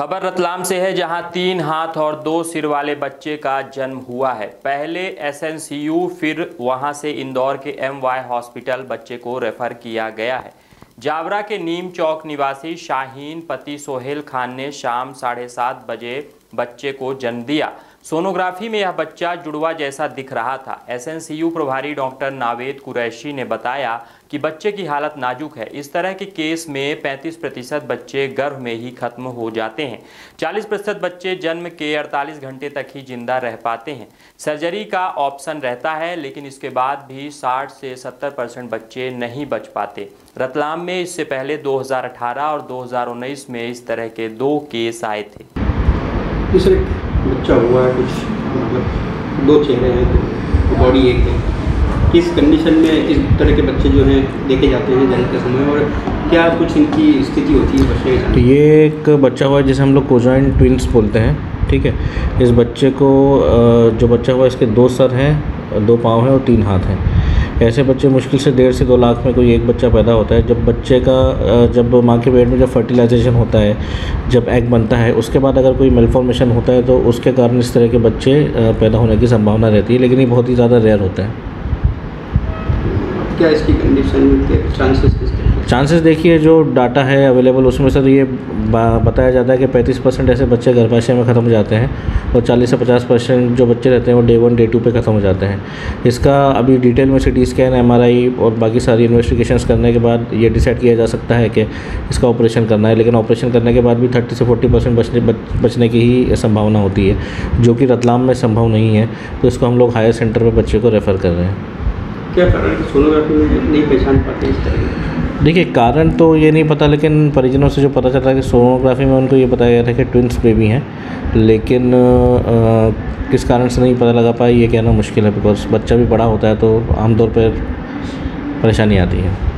खबर रतलाम से है, जहाँ तीन हाथ और दो सिर वाले बच्चे का जन्म हुआ है। पहले एसएनसीयू, फिर वहाँ से इंदौर के एमवाई हॉस्पिटल बच्चे को रेफर किया गया है। जावरा के नीम चौक निवासी शाहीन पति सोहेल खान ने शाम साढ़े सात बजे बच्चे को जन्म दिया। सोनोग्राफी में यह बच्चा जुड़वा जैसा दिख रहा था। एसएनसीयू प्रभारी डॉक्टर नावेद कुरैशी ने बताया कि बच्चे की हालत नाजुक है। इस तरह के केस में 35 प्रतिशत बच्चे गर्भ में ही खत्म हो जाते हैं। 40 प्रतिशत बच्चे जन्म के 48 घंटे तक ही ज़िंदा रह पाते हैं। सर्जरी का ऑप्शन रहता है, लेकिन इसके बाद भी 60 से 70 परसेंट बच्चे नहीं बच पाते। रतलाम में इससे पहले 2018 और 2019 में इस तरह के दो केस आए थे। बच्चा हुआ है, कुछ मतलब दो चेहरे हैं बॉडी एक है। किस कंडीशन में इस तरह के बच्चे जो हैं देखे जाते हैं जन्म के समय और क्या कुछ इनकी स्थिति होती है बच्चे तो ये एक बच्चा हुआ जिसे हम लोग कोजॉइन ट्विंस बोलते हैं, ठीक है? इस बच्चे को जो बच्चा हुआ इसके दो सर हैं, दो पाँव हैं और तीन हाथ हैं। ऐसे बच्चे मुश्किल से डेढ़ से दो लाख में कोई एक बच्चा पैदा होता है जब बच्चे का जब माँ के पेट में जब फर्टिलाइजेशन होता है, जब एग बनता है, उसके बाद अगर कोई मेलफॉर्मेशन होता है तो उसके कारण इस तरह के बच्चे पैदा होने की संभावना रहती है, लेकिन ये बहुत ही ज़्यादा रेयर होता है क्या इसकी कंडीशन के चांसेस? चांसेस देखिए जो डाटा है अवेलेबल उसमें से तो ये बताया जाता है कि 35 परसेंट ऐसे बच्चे गर्भाशय में ख़त्म हो जाते हैं और 40 से 50 परसेंट जो बच्चे रहते हैं वो डे वन डे टू पे ख़त्म हो जाते हैं। इसका अभी डिटेल में सिटी स्कैन एमआरआई और बाकी सारी इन्वेस्टिगेशंस करने के बाद ये डिसाइड किया जा सकता है कि इसका ऑपरेशन करना है, लेकिन ऑपरेशन करने के बाद भी 30 से 40 परसेंट बचने बचने की ही संभावना होती है, जो कि रतलाम में संभव नहीं है। तो इसको हम लोग हायर सेंटर पर बच्चे को रेफ़र कर रहे हैं। क्या कारण सोनोग्राफी में नहीं पहचान पाते इस तरह देखिए कारण तो ये नहीं पता लेकिन परिजनों से जो पता चला कि सोनोग्राफी में उनको ये बताया गया था कि ट्विंस बेबी हैं लेकिन आ, किस कारण से नहीं पता लगा पाया ये कहना मुश्किल है बिकॉज़ बच्चा भी बड़ा होता है तो आमतौर पर परेशानी आती है।